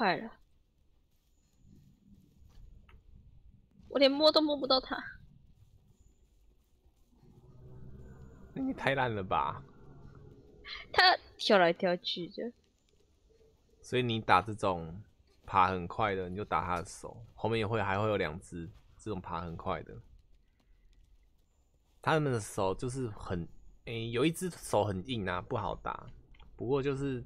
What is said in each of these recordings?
快了，我连摸都摸不到它。你太烂了吧！它跳来跳去的，所以你打这种爬很快的，你就打它的手，后面也会还会有两只这种爬很快的。他们的手就是很，诶、有一只手很硬啊，不好打。不过就是，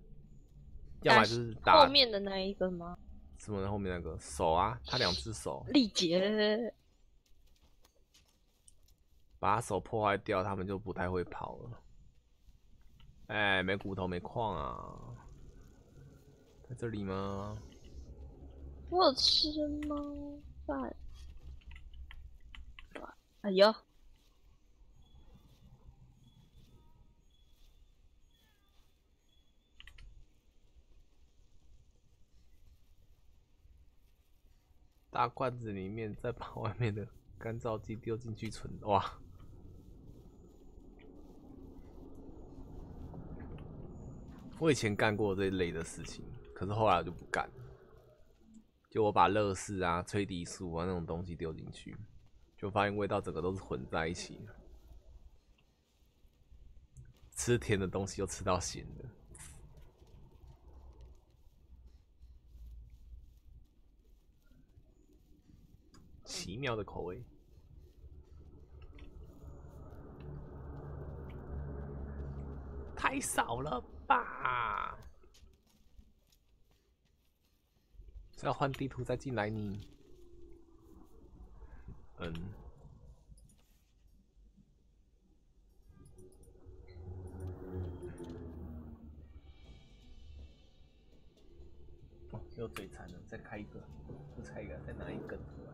要么就是打后面的那一个吗？什么后面那个手啊，他两只手，力竭，把手破坏掉，他们就不太会跑了。哎、没骨头没矿啊，在这里吗？我有吃猫饭。哎呦，大罐子里面，再把外面的干燥剂丢进去存。哇！我以前干过这一类的事情，可是后来我就不干。就我把乐事啊、催底素啊那种东西丢进去，就发现味道整个都是混在一起。吃甜的东西又吃到咸的。奇妙的口味。太少了吧？是要换地图再进来你？嗯。哦，又嘴馋了，再开一个，不拆一个，再拿一根出来。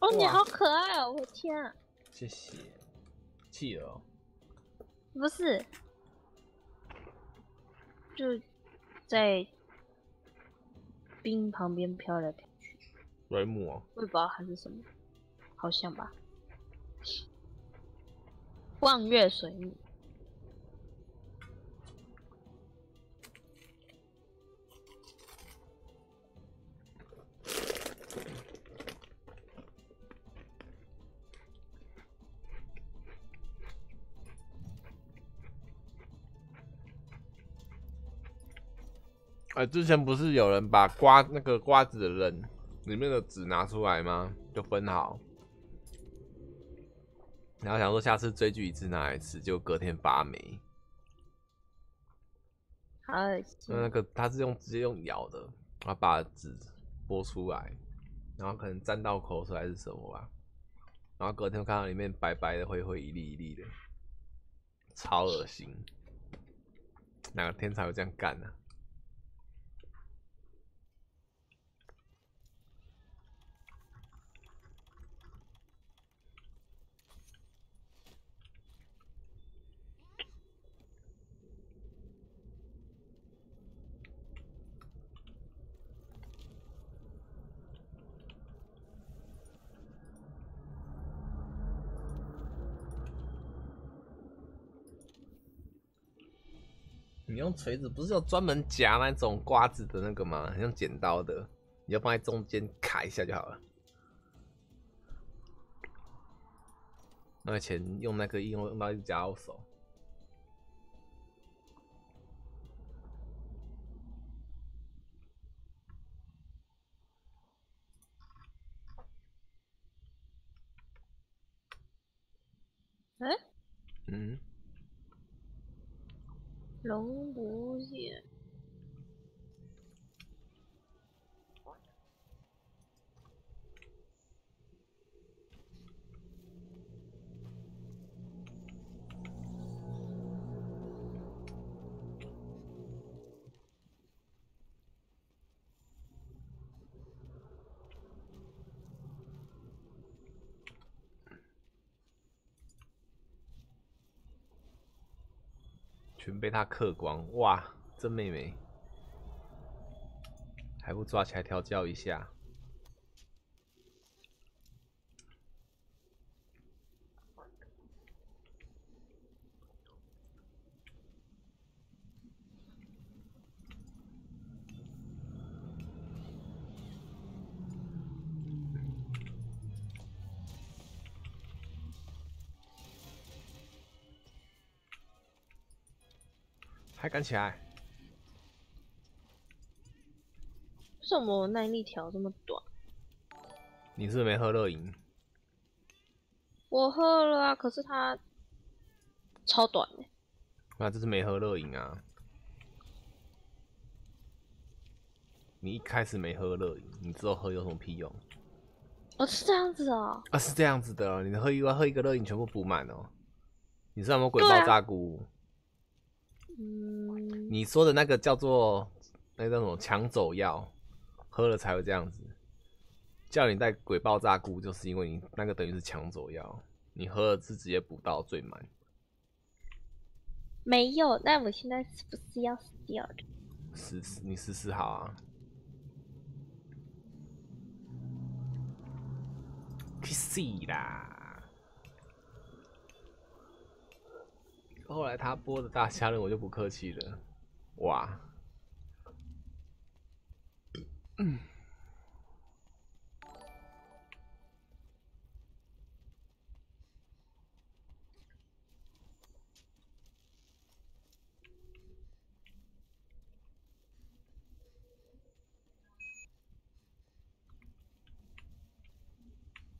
哦，你好可爱哦！我的天啊，谢谢。企鹅哦，不是，就在冰旁边飘来飘去，瑞姆哦，我也不知道它是什么，好像吧。望月水母，哎，之前不是有人把瓜那个瓜子的仁里面的籽拿出来吗？就分好，然后想说下次追剧一次拿来吃，就隔天发霉。好恶心那。那个他是用直接用咬的，然后把籽剥出来，然后可能沾到口水还是什么吧，然后隔天看到里面白白的、灰灰一粒一粒的，超恶心。哪个天才会这样干呢、你用锤子不是要专门夹那种瓜子的那个吗？很像剪刀的，你就放在中间卡一下就好了。那个钱用那个用用到一直夹到手，哎，嗯，龙骨眼，全被他克光，哇，这妹妹，还不抓起来调教一下？还敢起来？为什么我耐力条这么短？你是没喝热饮？我喝了啊，可是它超短的。那这是没喝热饮啊。你一开始没喝热饮，你之后喝有什么屁用？哦，是这样子哦。啊，是这样子的哦，你喝一喝一个热饮全部补满哦。你知道有没有鬼爆炸菇？嗯，你说的那个叫做那叫什么抢走药，喝了才会这样子。叫你带鬼爆炸菇，就是因为你那个等于是抢走药，你喝了是直接补到最满。没有。那我现在是不是要死掉的？试试，你试试好啊。去死啦！后来他播的大虾仁，我就不客气了。哇，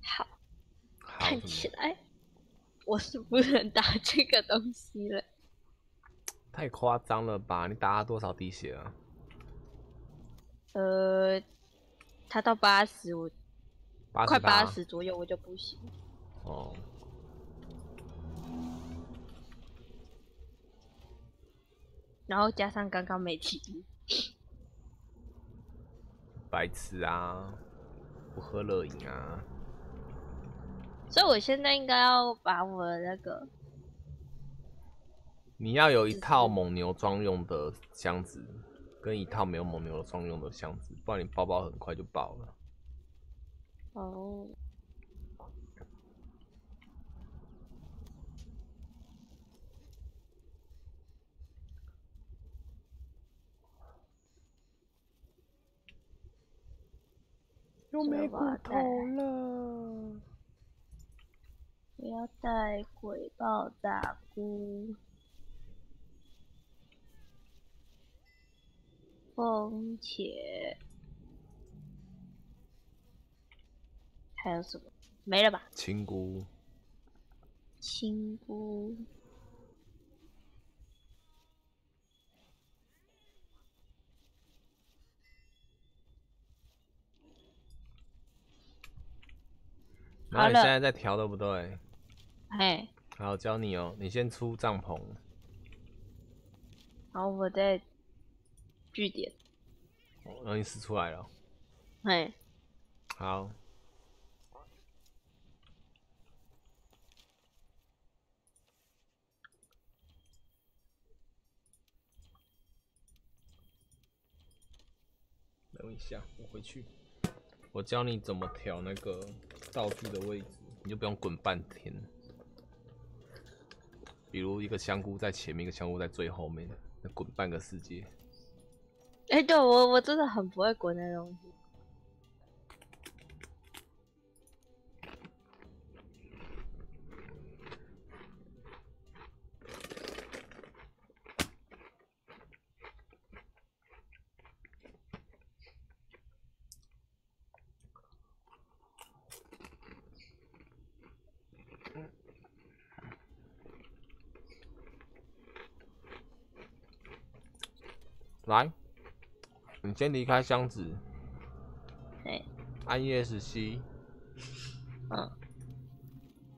好，好看起来我是不能打这个东西了。太夸张了吧？你打了多少滴血啊？呃，他到八十，我快八八十左右我就不行。哦。然后加上刚刚没体力，白痴啊！不喝热饮啊！所以我现在应该要把我的那个你要有一套蒙牛专用的箱子，跟一套没有蒙牛专用的箱子，不然你包包很快就爆了。哦，又没骨头了。我要带鬼爆大菇、风且，还有什么？没了吧？青菇，青菇。然后你现在在调对不对？哎，好，教你哦。你先出帐篷，然后我在据点。哦然后你使出来了。嘿，好，等一下，我回去，我教你怎么调那个道具的位置，你就不用滚半天。比如一个香菇在前面，一个香菇在最后面，那滚半个世界。哎，对我我真的很不会滚那东西。来，你先离开箱子，对，按 ESC 嗯，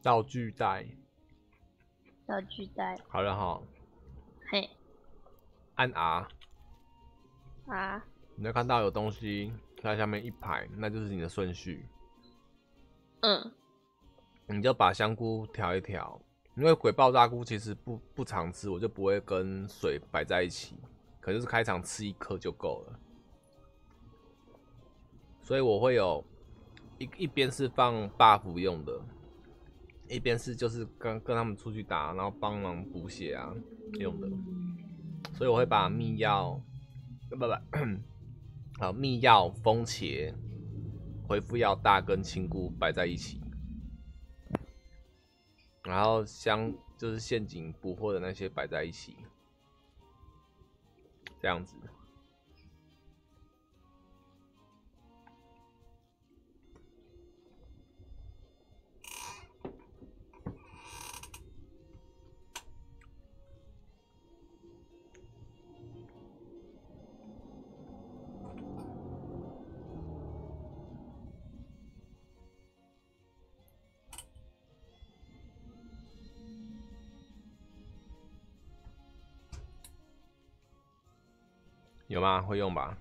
道具袋，道具袋。好了哈，嘿，按 R，啊，你会看到有东西在下面一排，那就是你的顺序，嗯，你就把香菇调一调。因为鬼爆炸菇其实不不常吃，我就不会跟水摆在一起，可就是开场吃一颗就够了。所以我会有一一边是放 buff 用的，一边是就是跟跟他们出去打，然后帮忙补血啊用的。所以我会把密药，不不，好密药、风茄、回复药大跟青菇摆在一起，然后香就是陷阱捕获的那些摆在一起。这样子。有吗？会用吧？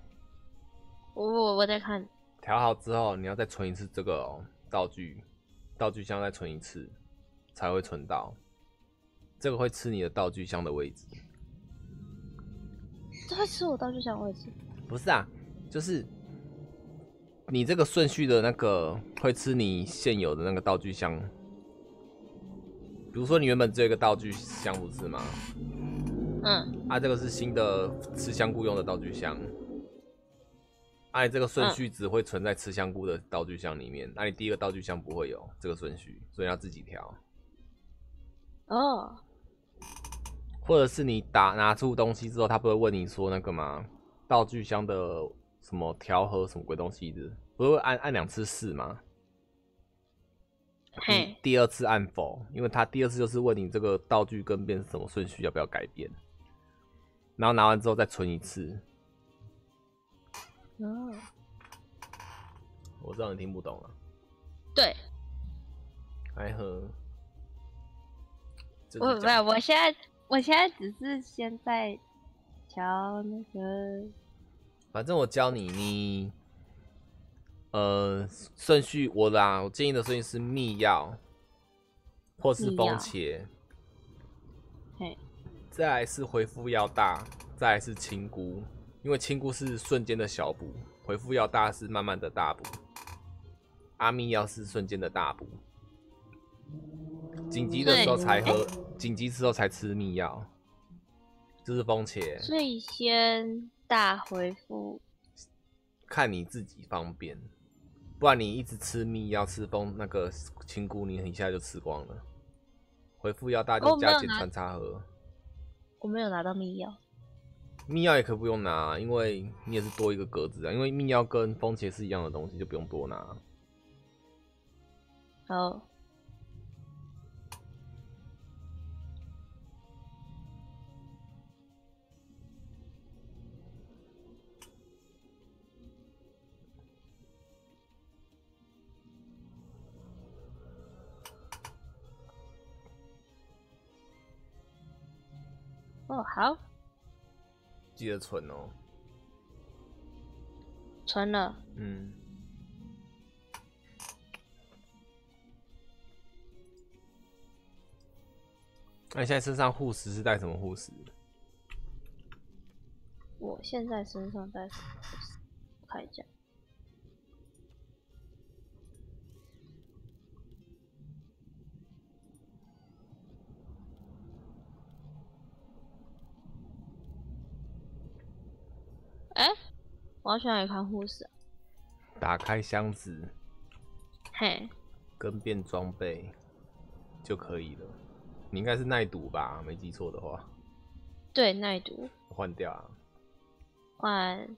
我我我在看，调好之后，你要再存一次这个哦，道具，道具箱再存一次，才会存到。这个会吃你的道具箱的位置。这会吃我道具箱位置？不是啊，就是你这个顺序的那个会吃你现有的那个道具箱。比如说你原本只有一个道具箱，不是吗？嗯，啊，这个是新的吃香菇用的道具箱。啊，这个顺序只会存在吃香菇的道具箱里面，那你第一个道具箱不会有这个顺序，所以要自己调。哦，或者是你打拿出东西之后，他不会问你说那个吗？道具箱的什么调和什么鬼东西的，不会按按两次试吗？嘿，第二次按否，因为他第二次就是问你这个道具跟变是什么顺序，要不要改变？然后拿完之后再存一次。哦，我知道你听不懂了。对，哎呵，这我没有，我现在我现在只是先在调那个，反正我教你，你呃顺序我啦，我建议的顺序是密钥，或是密钥。风茄，嘿，再来是回复要大，再来是青菇，因为青菇是瞬间的小补，回复要大是慢慢的大补，阿密药是瞬间的大补，紧急的时候才喝，紧急时候才吃密药，这是风茄，所以先大回复，看你自己方便，不然你一直吃蜜药吃风那个青菇，你一下就吃光了。回复要大就加减穿插盒，我没有拿到密钥，密钥也可以不用拿，因为你也是多一个格子啊。因为密钥跟风茄是一样的东西，就不用多拿。好，哦，好，记得存哦。存了，嗯，那你现在身上护石是带什么护石？我现在身上带什么护士？我看一下，我要去哪里看护士啊？打开箱子嘿，跟变装备就可以了。你应该是耐毒吧？没记错的话，对，耐毒换掉啊。换，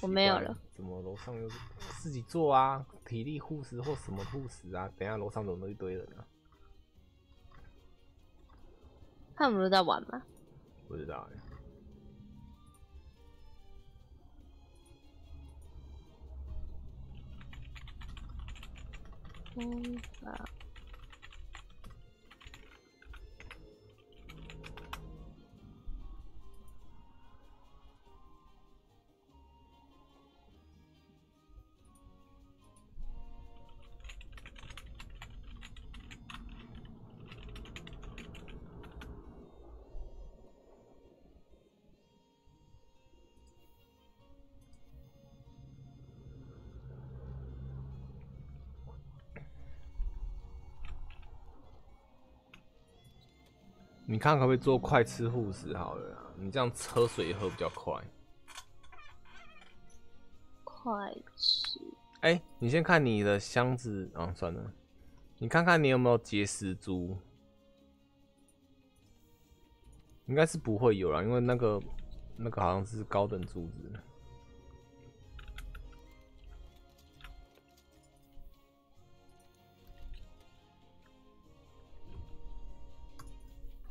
我没有了。怎么楼上又自己做啊？体力护士或什么护士啊？等一下楼上怎么一堆人啊？他们不是在玩吗？不知道哎、嗯啊，你看可不可以做快吃护食好了？你这样喝水喝比较快。快吃，哎、你先看你的箱子啊，算了，你看看你有没有结石珠。应该是不会有啦，因为那个那个好像是高等珠子。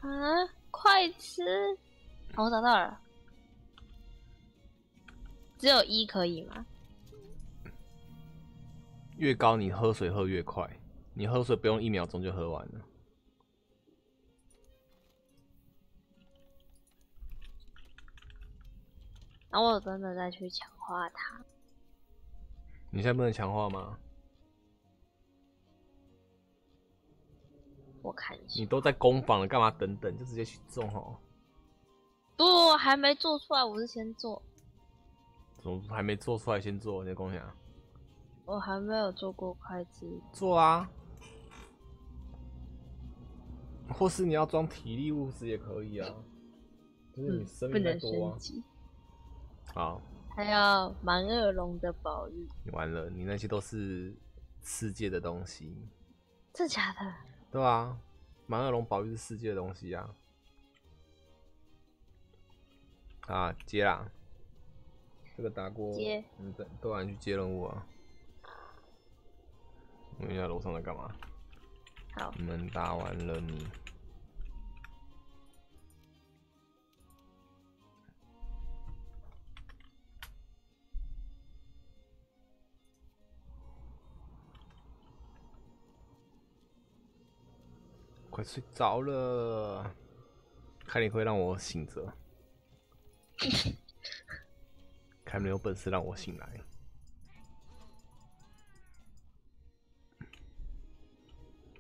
啊，快吃！好我找到了，只有一可以吗？越高你喝水喝越快，你喝水不用一秒钟就喝完了。然后我真的再去强化它。你现在不能强化吗？我看一下。你都在工坊了，干嘛等等？就直接去种哦。不，还没做出来，我是先做。怎么还没做出来先做？你的共享？我还没有做过筷子。做啊。或是你要装体力物资也可以啊。就是你生命太多啊。好。还有蛮恶龙的宝玉。完了，你那些都是世界的东西。真假的？对啊，满耳龙宝玉是世界的东西啊。啊，接啦！这个打过，接。你等，都然去接任务啊。问一下楼上在干嘛？好。我们打完了你。快睡着了，看你会让我醒着，看没有本事让我醒来。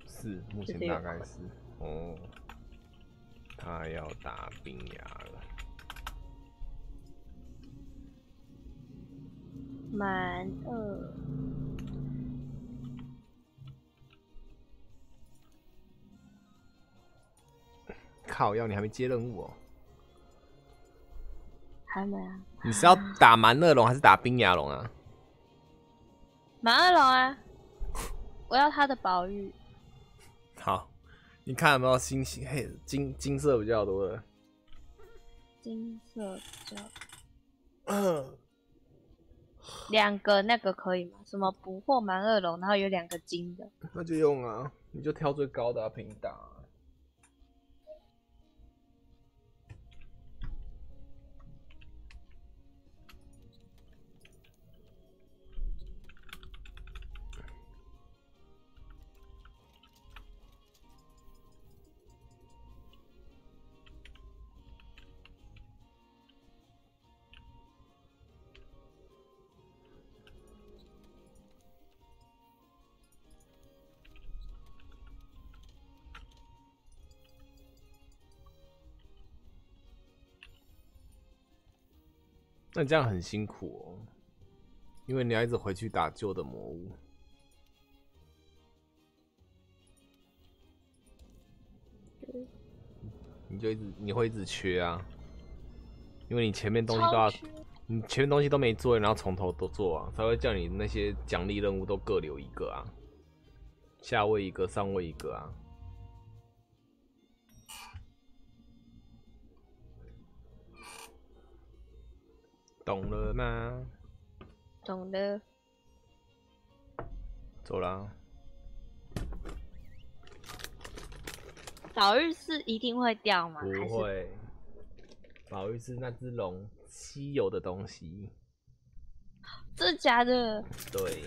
是，目前大概是。哦，他要打冰牙了，满二。靠！要你还没接任务哦，还没啊？你是要打蛮恶龙还是打冰牙龙啊？蛮恶龙啊！我要他的宝玉。好，你看有没有星星黑金金色比较多的？金色比较。两个那个可以吗？什么捕获蛮恶龙，然后有两个金的。那就用啊，你就挑最高的啊，平打。那这样很辛苦哦，因为你要一直回去打旧的魔物，你就一直你会一直缺啊，因为你前面东西都要，你前面东西都没做，然后从头都做啊，才会叫你那些奖励任务都各留一个啊，下位一个，上位一个啊。懂了吗？懂了。走了。宝玉是一定会掉吗？不会。宝玉是那只龙稀有的东西。真的假的？对。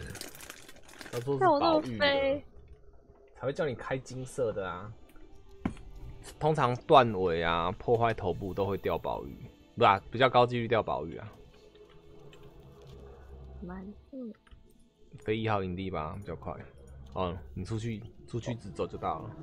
要说是宝玉的，才会叫你开金色的啊。通常断尾啊、破坏头部都会掉宝玉，不啊，比较高几率掉宝玉啊。蛮嗯，飞一号营地吧，比较快。哦，你出去出去直走就到了。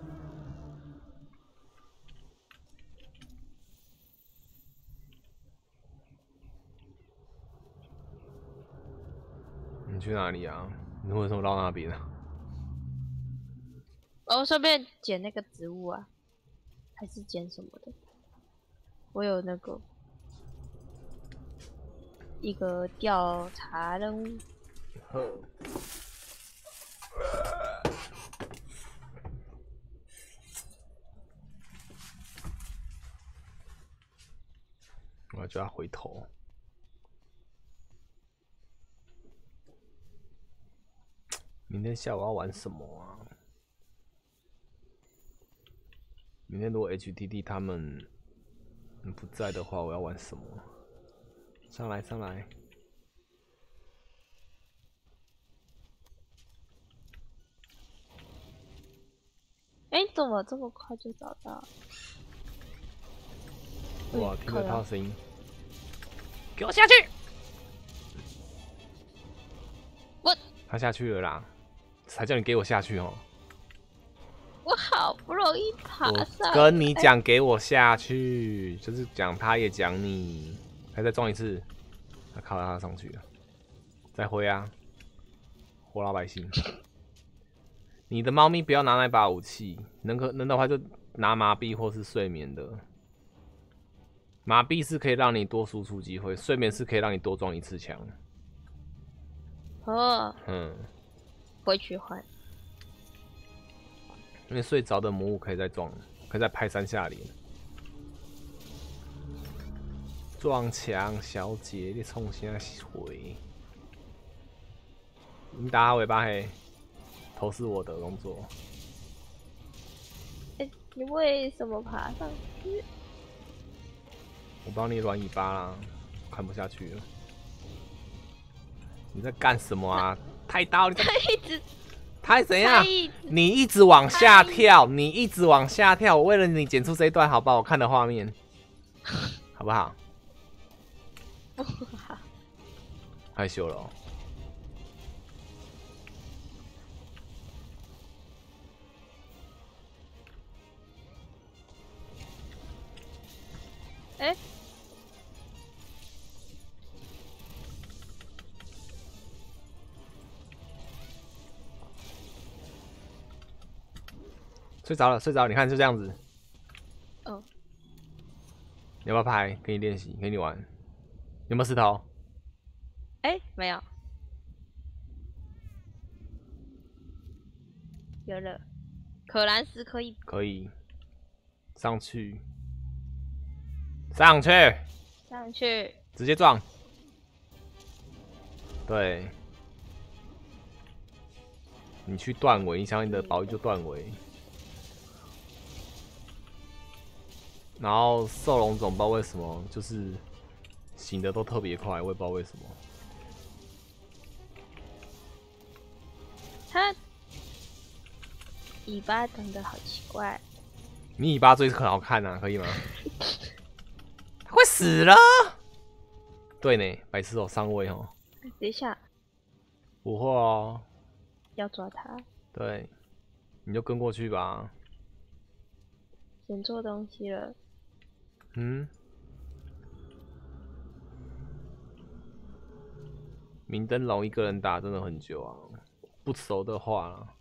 你去哪里啊？你为什么绕那边啊？哦顺便捡那个植物啊，还是捡什么的？我有那个。一个调查任务。就要回头。明天下午要玩什么啊？明天如果 HDD 他们不在的话，我要玩什么？上来，上来。哎，怎么这么快就找到？哇，听到他声音，给我下去！我他下去了啦，才叫你给我下去哦。我好不容易爬上，跟你讲，给我下去，就是讲他也讲你，还再撞一次，他靠他上去了，再挥啊，活老百姓。你的猫咪不要拿那把武器，能可能的话就拿麻痹或是睡眠的。麻痹是可以让你多输出机会，睡眠是可以让你多装一次枪。哦，嗯，回去换，因为睡着的魔物可以再撞，可以再拍三下脸。撞墙，小姐，你冲啥回？你打他尾巴嘿。头是我的工作。哎，你为什么爬上去？我帮你软尾巴啦，看不下去了。你在干什么啊？太刀！他一直，他怎样？你一直往下跳，你一直往下跳。我为了你剪出这一段，好不好？我看的画面，好不好？不好。害羞了。哎，睡着了，睡着，你看就这样子。哦，你要不要拍？给你练习，给你玩。有没有石头？哎，没有。有了，可兰石可以。可以，上去。上去，上去，直接撞。对，你去断尾，影响你的宝玉就断尾。然后兽龙种不知道为什么，就是醒的都特别快，我也不知道为什么。他尾巴长得好奇怪。你尾巴最很好看啊，可以吗？会死了。对呢，白痴哦，上位哦。等一下，不会哦。要抓他。对，你就跟过去吧。选错东西了。嗯。明灯笼一个人打真的很久啊，不熟的话。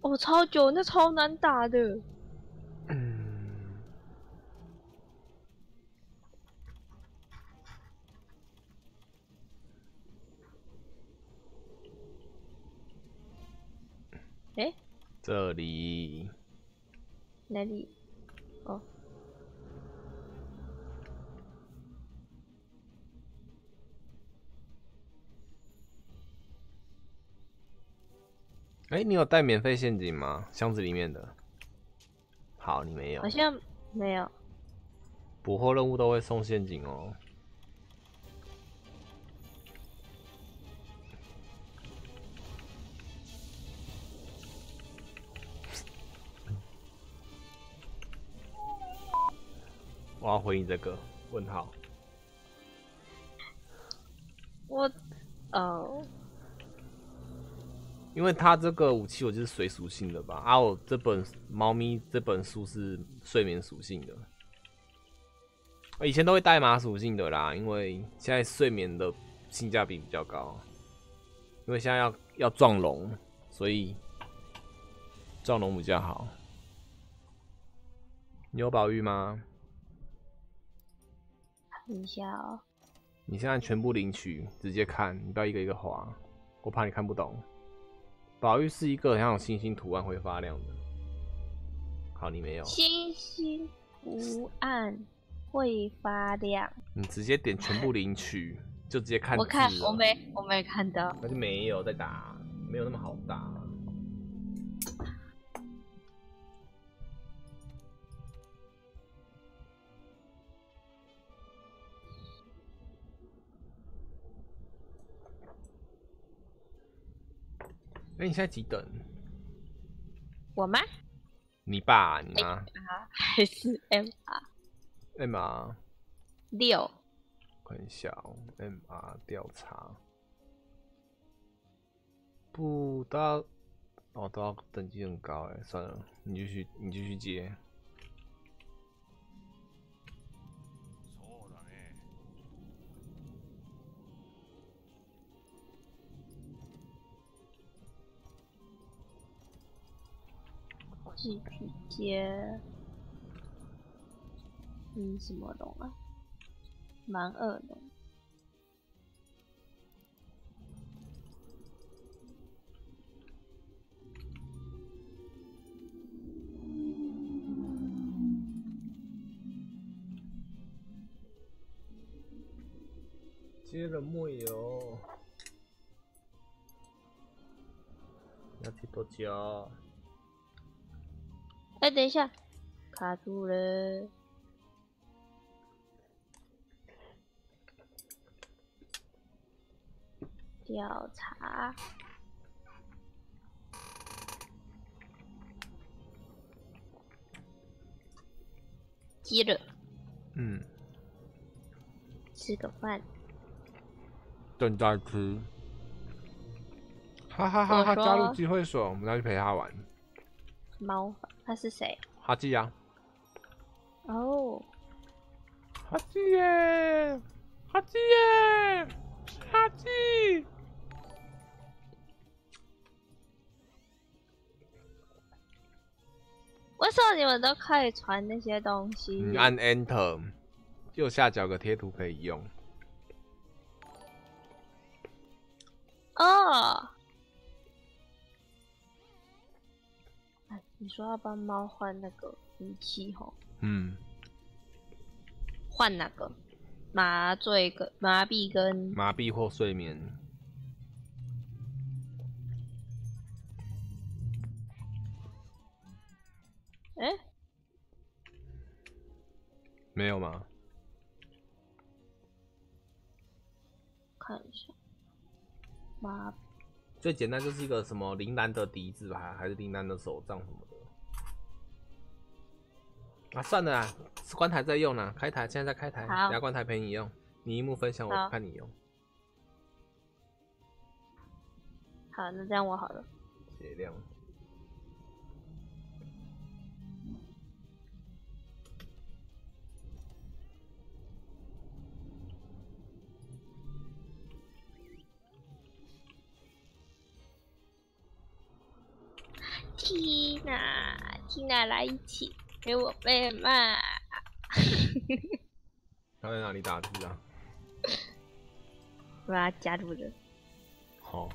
哦，超久，那超难打的。哎，这里哪里？哎，你有带免费陷阱吗？箱子里面的。好，你没有。好像没有。捕获任务都会送陷阱哦。我要回你这个问号。我哦，因为它这个武器我就是水属性的吧？啊，我这本猫咪这本书是睡眠属性的。以前都会带马属性的啦，因为现在睡眠的性价比比较高。因为现在要要撞龙，所以撞龙比较好。你有宝玉吗？等一下哦，你现在全部领取，直接看，你不要一个一个划，我怕你看不懂。宝玉是一个像有星星图案会发亮的，好，你没有星星图案，会发亮。你直接点全部领取，就直接看。我看我没我没看到。那就没有在打，没有那么好打。哎，你现在几等？我吗？你爸？你妈？啊，还是 M R？M R 六。看一下，M R 调查。不，到哦，都要等级很高哎，算了，你继续，你继续接。继续接，嗯，什么龙啊？蛮恶龙。接了木油，要去多久？哎，等一下，卡住了。调查，接着，嗯，吃个饭。正在吃。哈哈哈！哈加入机会所，我们要去陪他玩。猫，他是谁？哈基呀。哦。哈基耶！哈基耶！哈基。为什么你们都可以传那些东西？你按 Enter，右下角个贴图可以用。哦。你说要帮猫换那个武器吼？嗯。换哪个？麻醉跟麻痹跟麻痹或睡眠。哎，没有吗？看一下，麻。最简单就是一个什么铃兰的笛子吧，还是铃兰的手杖什么的。啊，算了啊，关台在用呢，开台现在在开台，牙关台陪你用，你一幕分享我看你用。好，那这样我好了。血量。缇娜，缇娜来一起给我被骂。他在哪里打字啊？我要加入了。好。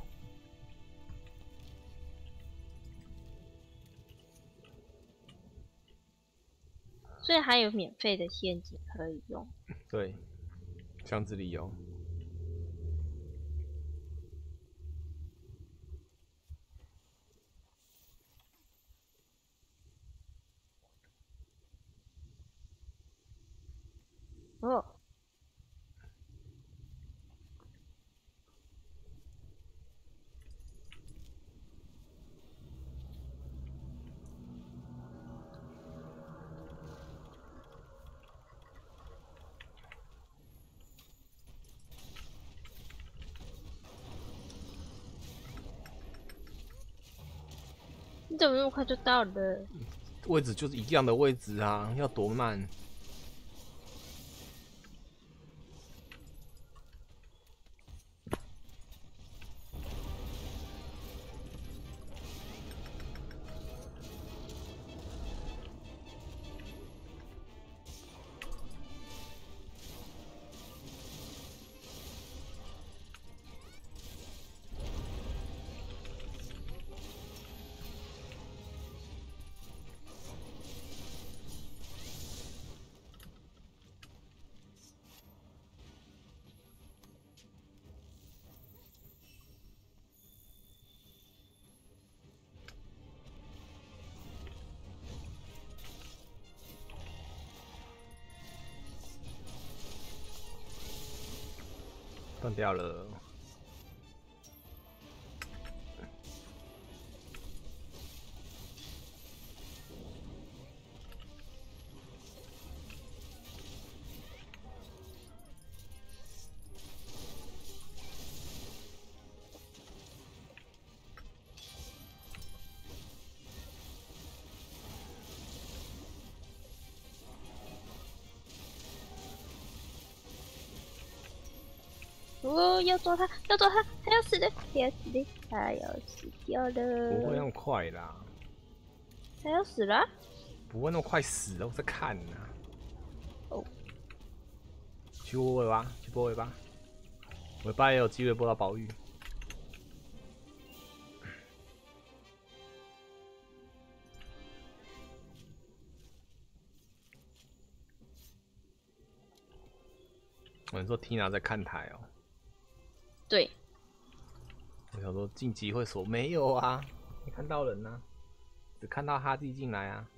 所以还有免费的陷阱可以用。对，箱子里有。哦，怎么那么快就到了？位置就是一样的位置啊，要多慢？掉了。哦，要抓他，要抓他，他要死的，他要死的，他要死掉了。不会那么快啦，他要死了？不会那么快死了，我在看呢。哦，去拨尾巴，去拨尾巴，尾巴也有机会拨到宝玉。我说 Tina 在看台哦。对，我想说晋级会锁没有啊？没看到人呢，只看到哈蒂进来啊。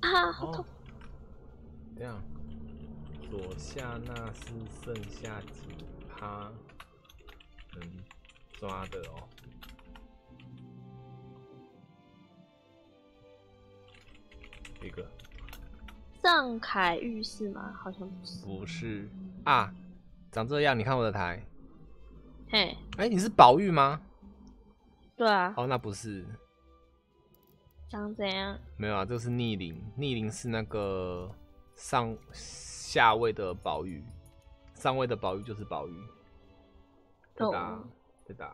啊，好痛！这样，左下那是剩下几趴能抓的哦。一个上海浴室吗？好像不是。不是啊，长这样，你看我的台。嘿，哎，你是宝玉吗？对啊。哦，那不是。长怎样？没有啊，这是逆鳞。逆鳞是那个上下位的宝玉，上位的宝玉就是宝玉。对的，对的。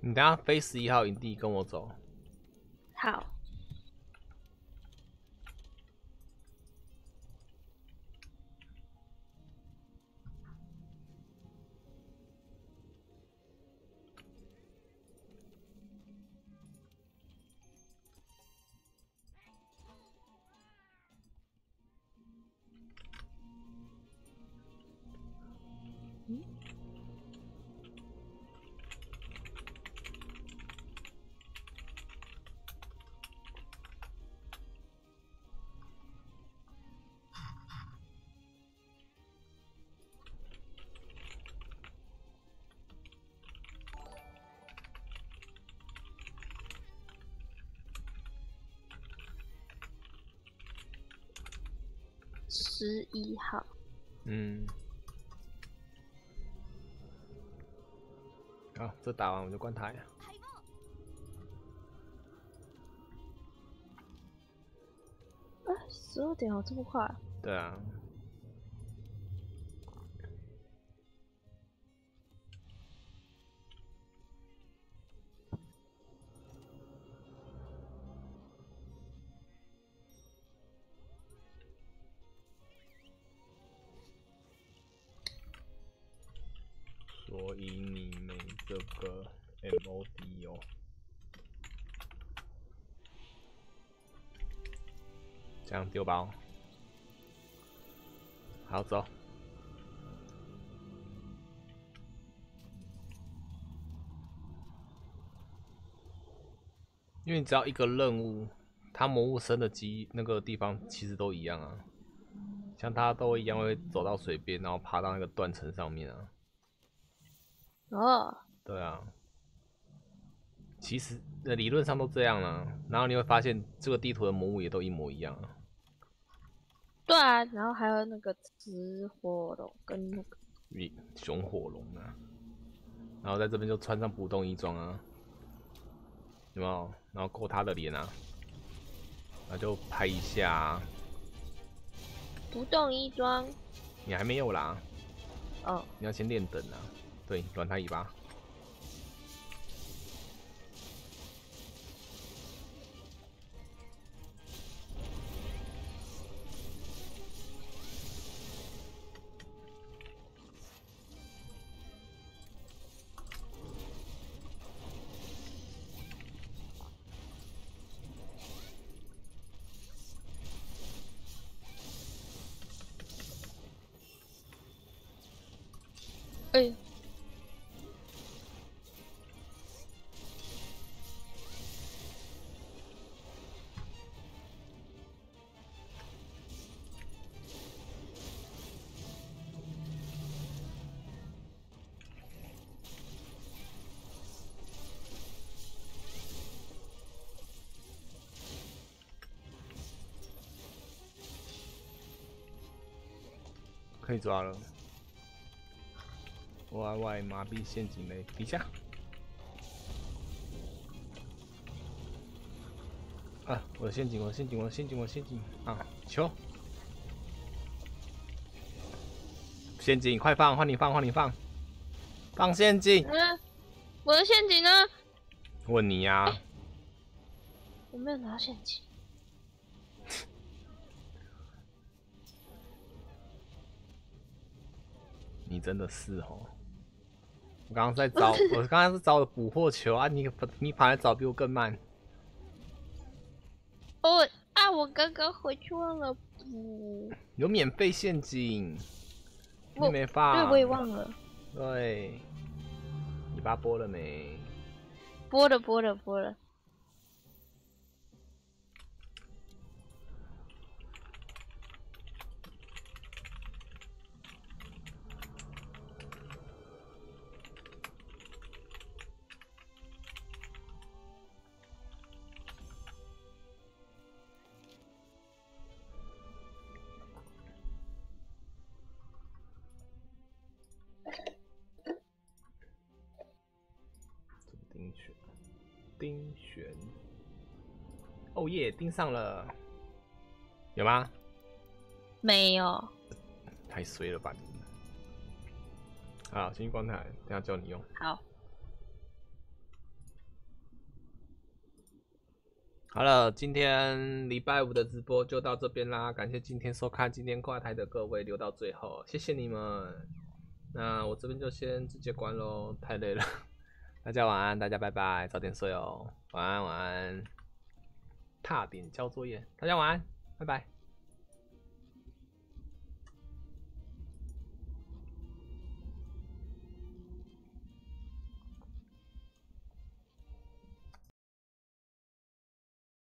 你等下飞十一号营地跟我走。好。十一号。嗯。好，这打完我就关台。哎，十二点哦，这么快？对啊。丢包，好走。因为只要一个任务，它魔物生的机那个地方其实都一样啊，像它都一样会走到水边，然后爬到那个断层上面啊。哦，对啊，其实呃理论上都这样了，然后你会发现这个地图的魔物也都一模一样啊。对啊，然后还有那个雌火龙跟那个熊火龙啊，然后在这边就穿上不动衣装啊，有没有？然后扣他的脸啊，那就拍一下。不动衣装？你还没有啦。哦。你要先练等啊。对，软他尾巴。可以抓了，Y Y 麻痹陷阱雷底下。啊！我的陷阱，我的陷阱，我的陷阱，我的陷阱啊！球，陷阱快放，换你放，换你放，放陷阱。嗯，我的陷阱呢？问你呀。我没有拿陷阱。你真的是哦！我刚刚在找，我刚刚是找捕获球啊！你你跑来找比我更慢。哦啊！我刚刚回去忘了补。有免费陷阱，你没发？对，我也忘了。对，你爸播了没？播了，播了，播了。钉悬，哦耶，盯上了，有吗？没有，太衰了吧你！好，先关台，等下教你用。好。好了，今天礼拜五的直播就到这边啦，感谢今天收看今天挂台的各位留到最后，谢谢你们。那我这边就先直接关喽，太累了。大家晚安，大家拜拜，早点睡哦。晚安，晚安。踏点交作业，大家晚安，拜拜。